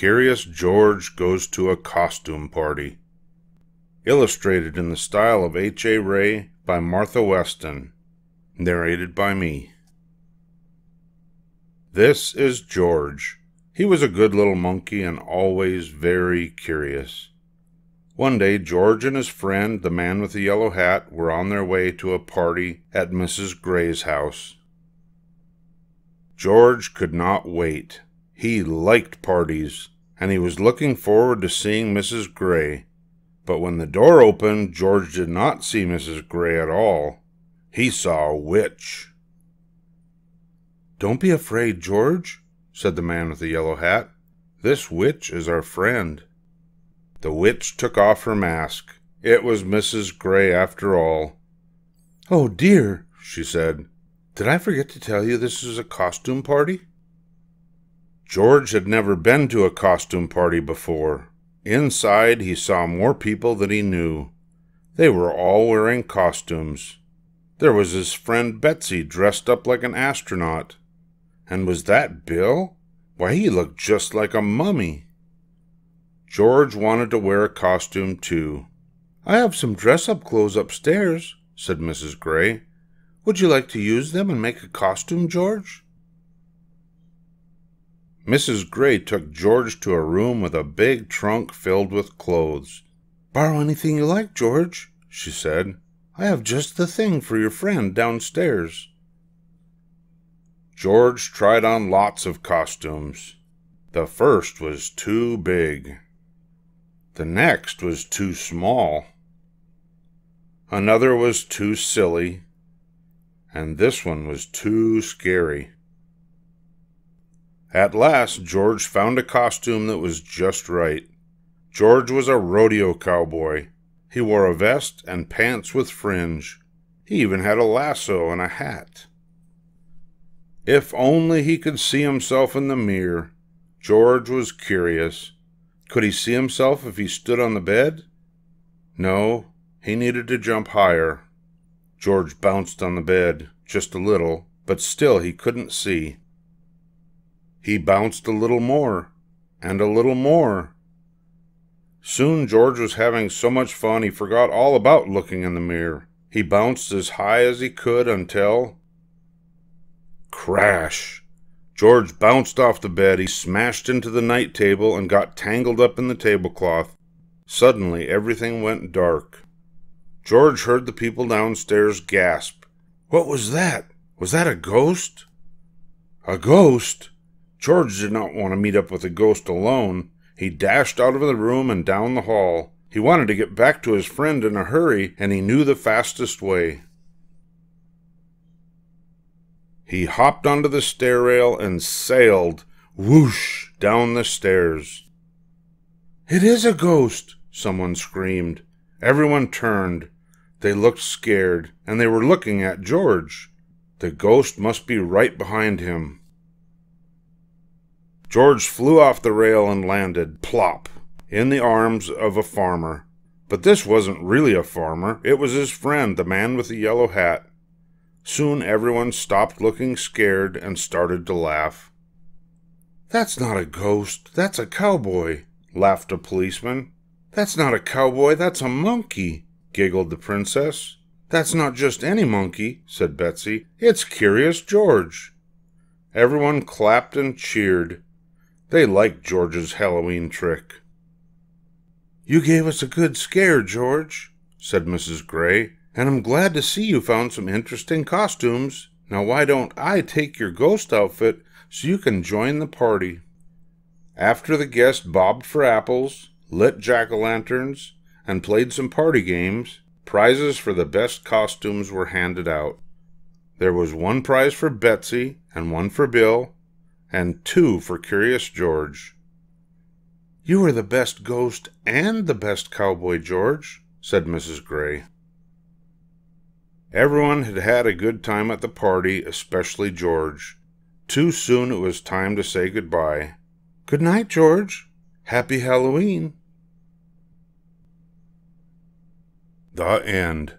Curious George Goes to a Costume Party. Illustrated in the style of H. A. Rey by Martha Weston. Narrated by me. This is George. He was a good little monkey and always very curious. One day, George and his friend, the man with the yellow hat, were on their way to a party at Mrs. Gray's house. George could not wait. He liked parties, and he was looking forward to seeing Mrs. Gray. But when the door opened, George did not see Mrs. Gray at all. He saw a witch. Don't be afraid, George, said the man with the yellow hat. This witch is our friend. The witch took off her mask. It was Mrs. Gray after all. Oh dear, she said. Did I forget to tell you this is a costume party? George had never been to a costume party before. Inside, he saw more people than he knew. They were all wearing costumes. There was his friend Betsy dressed up like an astronaut. And was that Bill? Why, he looked just like a mummy. George wanted to wear a costume, too. I have some dress up clothes upstairs, said Mrs. Gray. Would you like to use them and make a costume, George? Mrs. Gray took George to a room with a big trunk filled with clothes. Borrow anything you like, George, she said. I have just the thing for your friend downstairs. George tried on lots of costumes. The first was too big. The next was too small. Another was too silly. And this one was too scary. At last, George found a costume that was just right. George was a rodeo cowboy. He wore a vest and pants with fringe. He even had a lasso and a hat. If only he could see himself in the mirror. George was curious. Could he see himself if he stood on the bed? No, he needed to jump higher. George bounced on the bed, just a little, but still he couldn't see. He bounced a little more, and a little more. Soon George was having so much fun he forgot all about looking in the mirror. He bounced as high as he could until. Crash! George bounced off the bed. He smashed into the night table and got tangled up in the tablecloth. Suddenly everything went dark. George heard the people downstairs gasp. What was that? Was that a ghost? A ghost? George did not want to meet up with the ghost alone. He dashed out of the room and down the hall. He wanted to get back to his friend in a hurry, and he knew the fastest way. He hopped onto the stair rail and sailed, whoosh, down the stairs. It is a ghost, someone screamed. Everyone turned. They looked scared, and they were looking at George. The ghost must be right behind him. George flew off the rail and landed, plop, in the arms of a farmer. But this wasn't really a farmer, it was his friend, the man with the yellow hat. Soon everyone stopped looking scared and started to laugh. That's not a ghost, that's a cowboy, laughed a policeman. That's not a cowboy, that's a monkey, giggled the princess. That's not just any monkey, said Betsy. It's Curious George. Everyone clapped and cheered. They liked George's Halloween trick. You gave us a good scare, George, said Mrs. Gray, and I'm glad to see you found some interesting costumes. Now, why don't I take your ghost outfit so you can join the party? After the guests bobbed for apples, lit jack o' lanterns, and played some party games, prizes for the best costumes were handed out. There was one prize for Betsy, and one for Bill, and two for Curious George. You are the best ghost and the best cowboy, George, said Mrs. Gray. Everyone had had a good time at the party, especially George. Too soon it was time to say goodbye. Good night, George. Happy Halloween. The End.